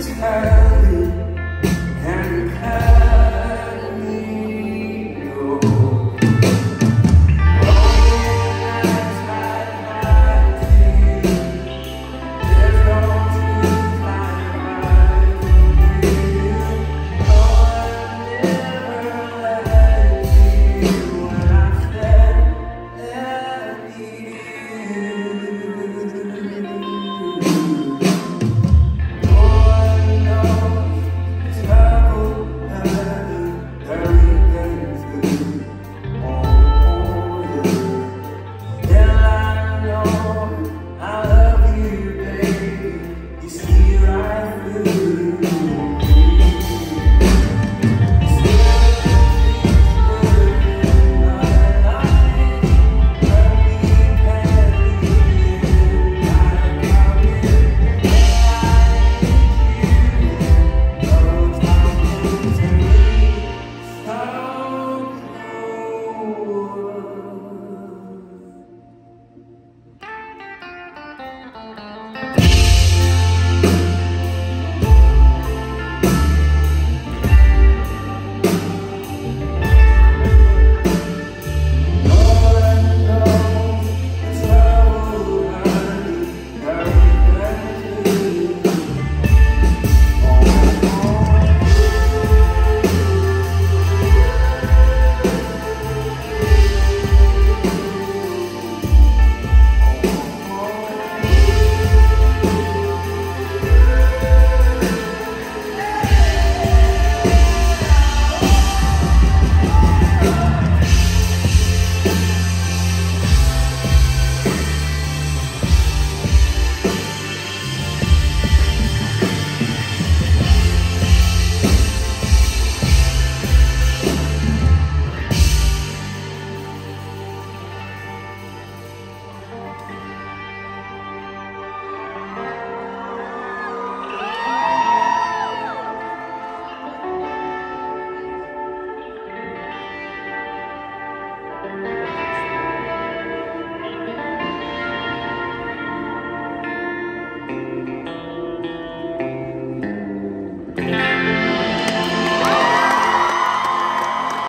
to her.